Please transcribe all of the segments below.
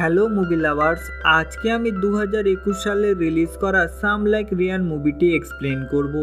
Hello movie lovers, আজকে আমি দু হাজার একুশ সালে রিলিজ করা সাম লাইক রিয়ান মুভিটি এক্সপ্লেন করব।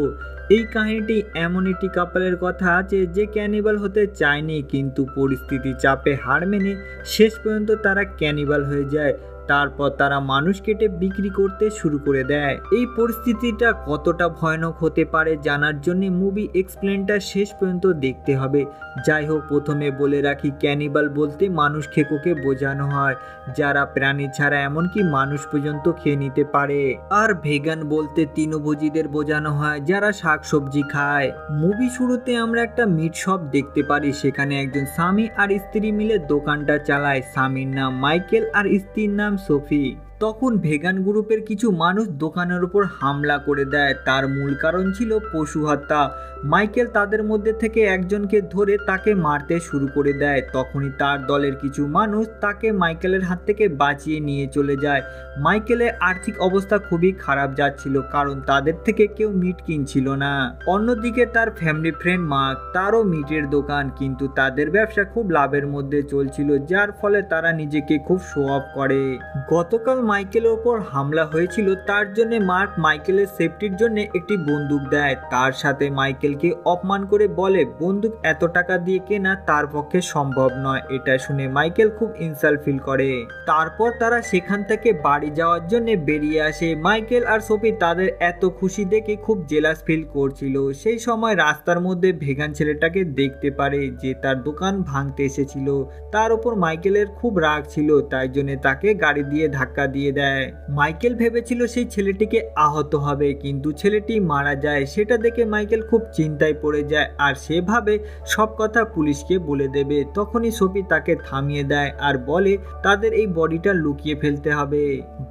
এই কাহিনীটি এমন একটি কাপলের কথা আছে যে ক্যানিবাল হতে চায়নি, কিন্তু পরিস্থিতি চাপে হার মেনে শেষ পর্যন্ত তারা ক্যানিবাল হয়ে যায়। তারপর তারা মানুষ কেটে বিক্রি করতে শুরু করে দেয়। এই পরিস্থিতিটা কতটা ভয়ানক হতে পারে জানার জন্য মুভি এক্সপ্লেনটা শেষ পর্যন্ত দেখতে হবে। যাই হোক, প্রথমে বলে রাখি, ক্যানিবাল বলতে মানুষ খেকোকে বোঝানো হয়, যারা প্রাণী ছাড়া এমনকি মানুষ পর্যন্ত খেয়ে নিতে পারে। আর ভেগান বলতে তৃণভোজীদের বোঝানো হয়, যারা শাকসবজি খায়। মুভি শুরুতে আমরা একটা মিট শপ দেখতে পারি, সেখানে একজন স্বামী আর স্ত্রী মিলে দোকানটা চালায়। স্বামীর নাম মাইকেল আর স্ত্রীর নাম সোফি তখন ভেগান গ্রুপের কিছু মানুষ দোকানের উপর হামলা করে দেয়। তার মূল কারণ ছিল পশু হত্যা। মাইকেল তাদের মধ্যে থেকে একজনকে ধরে তাকে মারতে শুরু করে দেয়। তখনই তার দলের কিছু মানুষ তাকে মাইকেলের হাত থেকে বাঁচিয়ে নিয়ে চলে যায়। মাইকেলের আর্থিক অবস্থা খুবই খারাপ যাচ্ছিল, কারণ তাদের থেকে কেউ মিট কিনছিল না। অন্যদিকে তার ফ্যামিলি ফ্রেন্ড মার্ক, তারও মিটের দোকান, কিন্তু তাদের ব্যবসা খুব লাভের মধ্যে চলছিল, যার ফলে তারা নিজেকে খুব শো অফ করে। গতকাল মাইকেলের ওপর হামলা হয়েছিল, তার জন্য মার্ক মাইকেলের সেফটির জন্য একটি বন্দুক দেয়। তার সাথে মাইকেলকে অপমান করে বলে, বন্দুক এত টাকা দিয়ে কেনা তার পক্ষে সম্ভব নয়। এটা শুনে মাইকেল খুব ইনসাল্ট ফিল করে। তারপর তারা সেখান থেকে বাড়ি যাওয়ার জন্য বেরিয়ে আসে। মাইকেল আর সোফি তাদের এত খুশি দেখে খুব জেলাস ফিল করছিল। সেই সময় রাস্তার মধ্যে ভেগান ছেলেটাকে দেখতে পারে যে তার দোকান ভাঙতে এসেছিল। তার উপর মাইকেলের খুব রাগ ছিল, তাই জন্য তাকে গাড়ি দিয়ে ধাক্কা দিয়ে দেয় মাইকেল ভেবেছিল সেই ছেলেটিকে আহত হবে, কিন্তু ছেলেটি মারা যায়, সেটা দেখে মাইকেল খুব চিন্তায় পড়ে যায় আর সেভাবে সব কথা পুলিশকে বলে দেবে। তখনই সোফি তাকে থামিয়ে দেয় আর বলে, তাদের এই বডিটা লুকিয়ে ফেলতে হবে।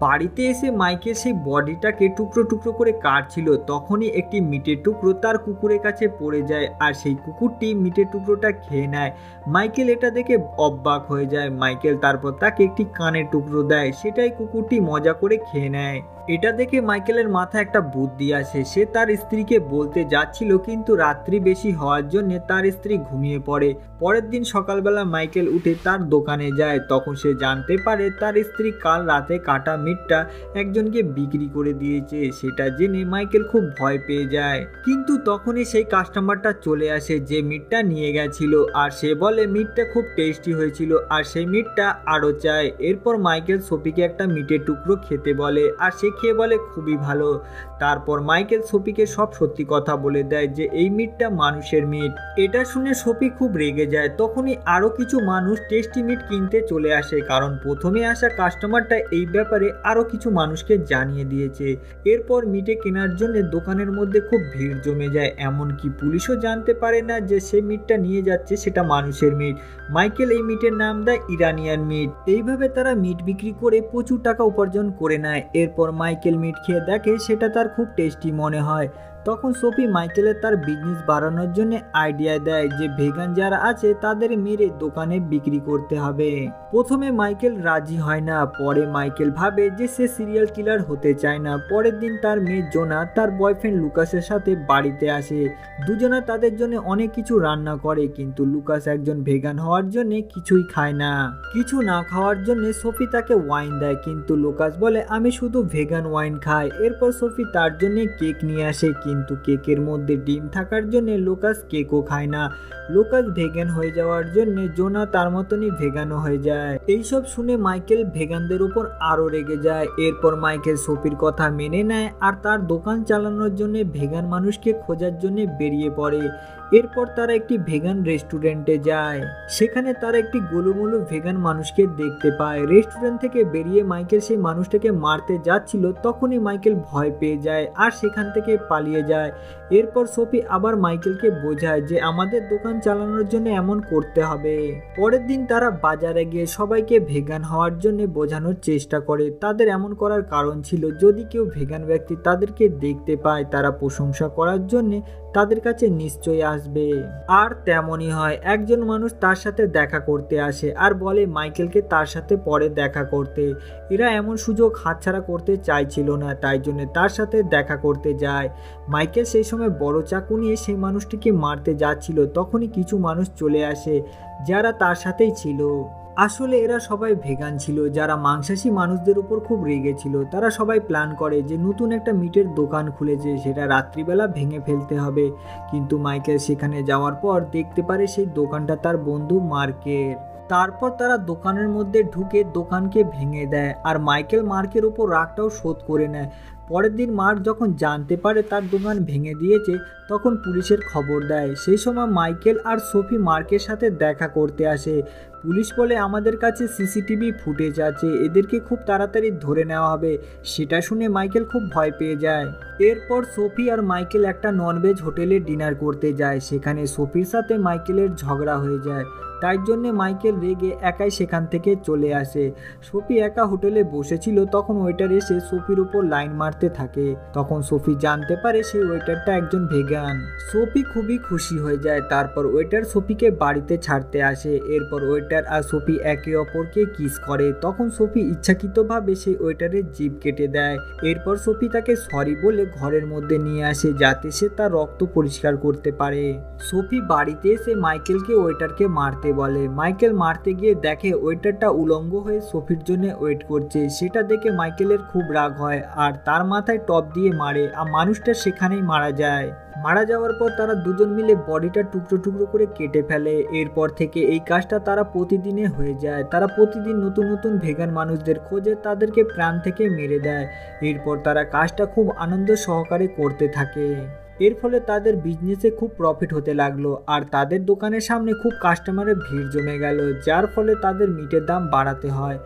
বাড়িতে এসে মাইকেল সেই বডিটাকে টুকরো টুকরো করে কাটছিল। তখনই একটি মিটের টুকরো তার কুকুরের কাছে পড়ে যায় আর সেই কুকুরটি মিটের টুকরোটা খেয়ে নেয়। মাইকেল এটা দেখে অবাক হয়ে যায়। মাইকেল তারপর তাকে একটি কানের টুকরো দেয়। সেটাই কুকুরটি মজা করে খেয়ে নেয়। এটা দেখে মাইকেলের মাথায় একটা বুদ্ধি আসে। সে তার স্ত্রীকে বলতে যাচ্ছিল, কিন্তু রাত্রি বেশি হওয়ার জন্য তার স্ত্রী ঘুমিয়ে পড়ে। পরের দিন সকালবেলা মাইকেল উঠে তার দোকানে যায়। তখন সে জানতে পারে তার স্ত্রী কাল রাতে কাটা মিটটা একজনকে বিক্রি করে দিয়েছে। সেটা জেনে মাইকেল খুব ভয় পেয়ে যায়। কিন্তু তখনই সেই কাস্টমারটা চলে আসে যে মিটটা নিয়ে গেছিল। আর সে বলে, মিটটা খুব টেস্টি হয়েছিল আর সেই মিটটা আরও চায় এরপর মাইকেল সোফিকে একটা মিটের টুকরো খেতে বলে। আর সে খেয়ে বলে, খুবই ভালো। তারপর মাইকেল সোফিকে সব সত্যি কথা বলে দেয় যে, এই মিটটা মানুষের মিট। এটা শুনে সোফি খুব রেগে যায়। তখনই আরও কিছু মানুষ টেস্টি মিট কিনতে চলে আসে, কারণ প্রথমে আসা কাস্টমারটা এই ব্যাপারে আরও কিছু মানুষকে জানিয়ে দিয়েছে। এরপর মিটে কেনার জন্য দোকানের মধ্যে খুব ভিড় জমে যায়, এমনকি পুলিশও জানতে পারে না যে, সে মিটটা নিয়ে যাচ্ছে সেটা মানুষের মিট। মাইকেল এই মিটের নাম দেয় ইরানিয়ান মিট। এইভাবে তারা মিট বিক্রি করে প্রচুর টাকা উপার্জন করে নেয়। এরপর মাইকেল মিট খেয়ে দেখে সেটা তার খুব টেস্টি মনে হয়। তখন সোফি মাইকেলের তার বিজনেস বাড়ানোর জন্য আইডিয়া দেয় যে ভেগান যারা আছে তাদের মেরে দোকানে বিক্রি করতে হবে। প্রথমে মাইকেল রাজি হয় না, পরে মাইকেল ভাবে যে সে সিরিয়াল কিলার হতে চায় না। পরের দিন তার মেয়ে জোনা তার বয়ফ্রেন্ড লুকাসের সাথে বাড়িতে আসে। দুজনা তাদের জন্য অনেক কিছু রান্না করে, কিন্তু লুকাস একজন ভেগান হওয়ার জন্য কিছুই খায় না। কিছু না খাওয়ার জন্য সোফি তাকে ওয়াইন দেয়, কিন্তু লুকাস বলে, আমি শুধু ভেগান ওয়াইন খাই। এরপর সোফি তার জন্য কেক নিয়ে আসে, কিন্তু কেকের মধ্যে ডিম থাকার জন্য লোকাস কেকও খায় না। লোকাস ভেগান হয়ে যাওয়ার জন্য জোনা তার মতনই ভেগানও হয়ে যায়। এইসব শুনে মাইকেল ভেগানদের উপর আরও রেগে যায়। এরপর মাইকেল সোফির কথা মেনে নেয় আর তার দোকান চালানোর জন্য ভেগান মানুষকে খোঁজার জন্য বেরিয়ে পড়ে। এরপর তারা একটি ভেগান রেস্টুরেন্টে যায়। সেখানে তারা একটি গোলুমুলু ভেগান মানুষকে দেখতে পায়। রেস্টুরেন্ট থেকে বেরিয়ে মাইকেল সেই মানুষটাকে মারতে যাচ্ছিল, তখনই মাইকেল ভয় পেয়ে যায় আর সেখান থেকে পালিয়ে যায়। এরপর সোফি আবার মাইকেলকে বোঝায় যে আমাদের দোকান চালানোর জন্য এমন করতে হবে। পরের দিন তারা বাজারে গিয়ে সবাইকে ভেগান হওয়ার জন্য বোঝানোর চেষ্টা করে। তাদের এমন করার কারণ ছিল, যদি কেউ ভেগান ব্যক্তি তাদেরকে দেখতে পায়, তারা প্রশংসা করার জন্য তাদের কাছে নিশ্চয়ই আসবে। আর তেমনই হয়, একজন মানুষ তার সাথে দেখা করতে আসে আর বলে মাইকেলকে তার সাথে পরে দেখা করতে। এরা এমন সুযোগ হাতছাড়া করতে চাইছিল না, তাই জন্য তার সাথে দেখা করতে যায়। মাইকেল সেই সময় বড় চাকু নিয়ে সেই মানুষটিকে মারতে যাচ্ছিল, তখনই কিছু মানুষ চলে আসে যারা তার সাথেই ছিল। আসলে এরা সবাই ভেগান ছিল, যারা মাংসাশী মানুষদের উপর খুব রেগেছিল তারা সবাই প্ল্যান করে যে নতুন একটা মিটের দোকান খুলেছে, সেটা রাত্রিবেলা ভেঙে ফেলতে হবে। কিন্তু মাইকেল সেখানে যাওয়ার পর দেখতে পারে সেই দোকানটা তার বন্ধু মার্কের। তারপর তারা দোকানের মধ্যে ঢুকে দোকানকে ভেঙে দেয়, আর মাইকেল মার্কের উপর রাগটাও শোধ করে নেয়। পরের দিন মার্ক যখন জানতে পারে তার দোকান ভেঙে দিয়েছে, তখন পুলিশের খবর দেয়। সেই সময় মাইকেল আর সোফি মার্কের সাথে দেখা করতে আসে। পুলিশ বলে, আমাদের কাছে সিসিটিভি ফুটেজ আছে, এদেরকে খুব তাড়াতাড়ি ধরে নেওয়া হবে। সেটা শুনে মাইকেল খুব ভয় পেয়ে যায়। এরপর সোফি আর মাইকেল একটা ননভেজ হোটেলে ডিনার করতে যায়। সেখানে সোফির সাথে মাইকেলের ঝগড়া হয়ে যায়। তাই জন্যে মাইকেল রেগে একাই সেখান থেকে চলে আসে। সোফি একা হোটেলে বসেছিল, তখন ওয়েটার এসে সোফির উপর লাইন মারতে থাকে। তখন সোফি জানতে পারে সেই ওয়েটারটা একজন ভেগান। সোফি খুবই খুশি হয়ে যায়। তারপর ওয়েটার সোফিকে বাড়িতে ছাড়তে আসে। এরপর ওয়েটার আর সোফি একে অপরকে কিস করে। তখন সোফি ইচ্ছাকৃতভাবে সেই ওয়েটারের জিভ কেটে দেয়। এরপর সোফি তাকে সরি বলে ঘরের মধ্যে নিয়ে আসে যাতে সে তার রক্ত পরিষ্কার করতে পারে। সোফি বাড়িতে এসে মাইকেলকে ওয়েটারকে মারতে বলে। মাইকেল মারতে গিয়ে দেখে ওয়েটারটা উলঙ্গ হয়ে সোফির জন্য ওয়েট করছে। সেটা দেখে মাইকেলের খুব রাগ হয়। আর তার মাথায় টপ দিয়ে মারে আর মানুষটা সেখানেই মারা যায়। মারা যাওয়ার পর তারা দুজন মিলে বডিটা টুকরো টুকরো করে কেটে ফেলে। এরপর থেকে এই কাজটা তারা প্রতিদিনে হয়ে যায়। তারা প্রতিদিন নতুন নতুন ভেগান মানুষদের খোঁজে, তাদেরকে প্রাণ থেকে মেরে দেয়। এরপর তারা কাজটা খুব আনন্দ সহকারে করতে থাকে। এর ফলে তাদের বিজনেসে খুব প্রফিট হতে লাগল আর তাদের দোকানের সামনে খুব কাস্টমারের ভিড় জমে গেল, যার ফলে তাদের মিটের দাম বাড়াতে হয়।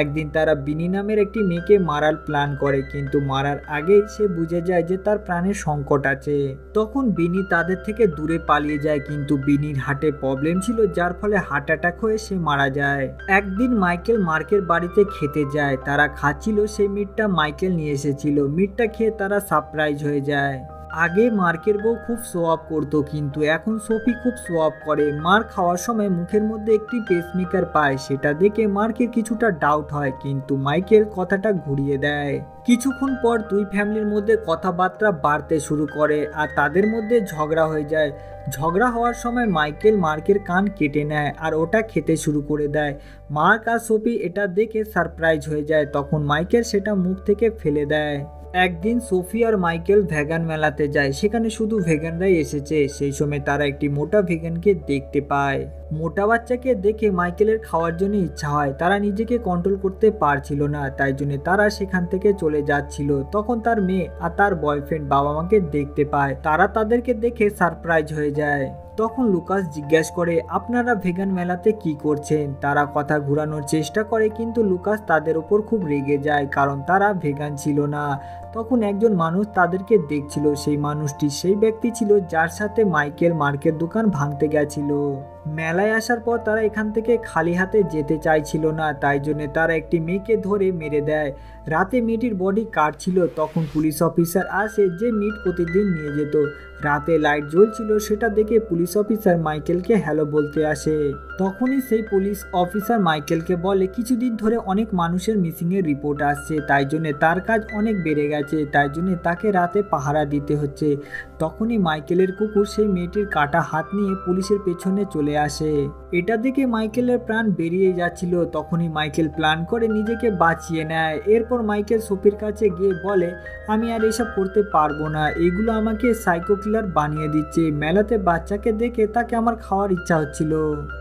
একদিন তারা বিনি নামের একটি মেয়েকে মারার প্ল্যান করে, কিন্তু মারার আগেই সে বুঝে যায় যে তার প্রাণের সংকট আছে। তখন বিনি তাদের থেকে দূরে পালিয়ে যায়, কিন্তু বিনির হাটে প্রবলেম ছিল, যার ফলে হার্ট অ্যাটাক হয়ে সে মারা যায়। একদিন মাইকেল মার্কের বাড়িতে খেতে যায়, তারা খাচ্ছিল সেই মিটটা মাইকেল নিয়ে এসেছিল। মিটটা খেয়ে তারা সারপ্রাইজ হয়ে যায়। আগে মার্কের বউ খুব অফ করতো, কিন্তু এখন সোফি খুব অফ করে। মার খাওয়ার সময় মুখের মধ্যে একটি পেসমেকার পায়, সেটা দেখে মার্কের কিছুটা ডাউট হয়, কিন্তু মাইকেল কথাটা ঘুরিয়ে দেয়। কিছুক্ষণ পর দুই ফ্যামিলির মধ্যে কথাবার্তা বাড়তে শুরু করে আর তাদের মধ্যে ঝগড়া হয়ে যায়। ঝগড়া হওয়ার সময় মাইকেল মার্কের কান কেটে নেয় আর ওটা খেতে শুরু করে দেয়। মার্ক আর সোফি এটা দেখে সারপ্রাইজ হয়ে যায়, তখন মাইকেল সেটা মুখ থেকে ফেলে দেয়। একদিন সোফি আর মাইকেল ভেগান মেলাতে যায়, সেখানে শুধু ভেগানরাই এসেছে। সেই সময় তারা একটি মোটা ভেগানকে দেখতে পায়। মোটা বাচ্চাকে দেখে মাইকেলের খাওয়ার জন্য ইচ্ছা হয়। তারা নিজেকে কন্ট্রোল করতে পারছিল না, তাই জন্য তারা সেখান থেকে চলে যাচ্ছিল। তখন তার মেয়ে আর তার বয়ফ্রেন্ড বাবা মাকে দেখতে পায়। তারা তাদেরকে দেখে সারপ্রাইজ হয়ে যায়। তখন লুকাস জিজ্ঞাসা করে, আপনারা ভেগান মেলাতে কি করছেন? তারা কথা ঘোরানোর চেষ্টা করে, কিন্তু লুকাস তাদের ওপর খুব রেগে যায়, কারণ তারা ভেগান ছিল না। তখন একজন মানুষ তাদেরকে দেখছিল। সেই মানুষটি সেই ব্যক্তি ছিল যার সাথে মাইকেল মার্কের দোকান ভাঙতে গেছিল। মেলায় আসার পর তারা এখান থেকে খালি হাতে যেতে চাইছিল না, তাই জন্য তারা একটি মেয়েকে ধরে মেরে দেয়। রাতে মেয়েটির বডি কাটছিল, তখন পুলিশ অফিসার আসে যে মিট প্রতিদিন নিয়ে যেত। রাতে লাইট জ্বলছিল, সেটা দেখে পুলিশ অফিসার মাইকেলকে হ্যালো বলতে আসে। তখনই সেই পুলিশ অফিসার মাইকেলকে বলে, কিছুদিন ধরে অনেক মানুষের মিসিংয়ের রিপোর্ট আসছে, তাই জন্য তার কাজ অনেক বেড়ে গেছে। তাই জন্য তাকে রাতে পাহারা দিতে হচ্ছে। তখনই মাইকেলের কুকুর সেই মেয়েটির কাটা হাত নিয়ে পুলিশের পেছনে চলে আসে। এটা দেখে মাইকেলের প্রাণ বেরিয়ে যাচ্ছিল। তখনই মাইকেল প্ল্যান করে নিজেকে বাঁচিয়ে নেয়। এরপর মাইকেল সোফির কাছে গিয়ে বলে, আমি আর এসব করতে পারব না। এগুলো আমাকে সাইকো কিলার বানিয়ে দিচ্ছে। মেলাতে বাচ্চাকে দেখে তাকে আমার খাওয়ার ইচ্ছা হচ্ছিল।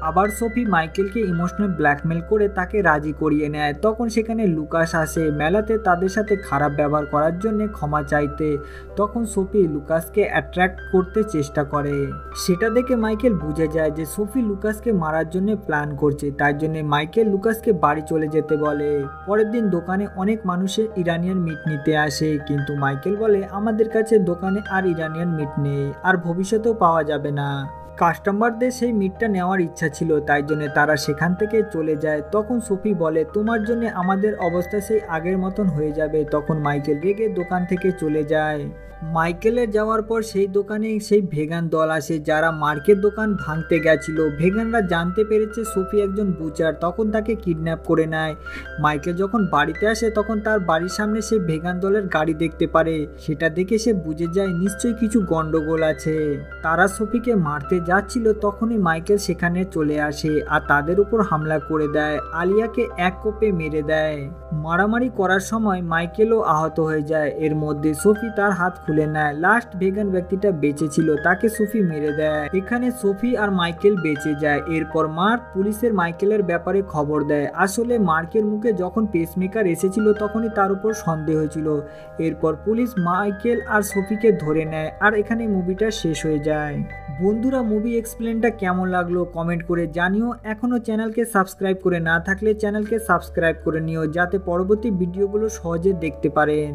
আবার সোফি মাইকেলকে ইমোশনাল ব্ল্যাকমেল করে তাকে রাজি করিয়ে নেয়। তখন সেখানে লুকাস আসে। মেলাতে তাদের সাথে খারাপ ব্যবহার করার জন্য ক্ষমা চাইতে। তখন সোফি লুকাসকে অ্যাট্রাক্ট করতে চেষ্টা করে। সেটা দেখে মাইকেল বুঝে যায় যে সোফি লুকাসকে মারার জন্য প্ল্যান করছে। তাই জন্য মাইকেল লুকাসকে বাড়ি চলে যেতে বলে। পরের দিন দোকানে অনেক মানুষের ইরানিয়ান মিট নিতে আসে। কিন্তু মাইকেল বলে, আমাদের কাছে দোকানে আর ইরানিয়ান মিট নেই। আর ভবিষ্যতেও পাওয়া যাবে না। কাস্টমারদের সেই মিটটা নেওয়ার ইচ্ছা ছিল, তাই জন্য তারা সেখান থেকে চলে যায়। তখন সুফি বলে, তোমার জন্য আমাদের অবস্থা সেই আগের মতন হয়ে যাবে। তখন মাইকেল রেগে দোকান থেকে চলে যায়। মাইকেলের যাওয়ার পর সেই দোকানে সেই ভেগান দল আসে, যারা মার্কেট দোকান ভাঙতে গেছিল। ভেগানরা জানতে পেরেছে সুফি একজন বুচার, তখন তাকে কিডন্যাপ করে নেয়। মাইকেল যখন বাড়িতে আসে, তখন তার বাড়ির সামনে সেই ভেগান দলের গাড়ি দেখতে পারে। সেটা দেখে সে বুঝে যায়, নিশ্চয়ই কিছু গন্ডগোল আছে। তারা সুফিকে মারতে যাচ্ছিল তখনই মাইকেল সেখানে চলে আসে আর তাদের উপর হামলা করে দেয়। আলিয়াকে এক কোপে মেরে দেয়। মারামারি করার সময় মাইকেলও আহত হয়ে যায়। এর মধ্যে সোফি তার হাত খুলে নেয়। লাস্ট ভেগান ব্যক্তিটা বেঁচে ছিল, তাকে সোফি মেরে দেয়। এখানে সোফি আর মাইকেল বেঁচে যায়। এরপর মার্ক পুলিশের মাইকেলের ব্যাপারে খবর দেয়। আসলে মার্কের মুখে যখন পেসমেকার এসেছিল তখনই তার উপর সন্দেহ হয়েছিল। এরপর পুলিশ মাইকেল আর সোফিকে ধরে নেয় আর এখানে মুভিটা শেষ হয়ে যায়। বন্ধুরা মুভি এক্সপ্লেনটা কেমন লাগল কমেন্ট করে জানিও। এখনও চ্যানেলকে সাবস্ক্রাইব করে না থাকলে চ্যানেলকে সাবস্ক্রাইব করে নিও, যাতে পরবর্তী ভিডিওগুলো সহজে দেখতে পারেন।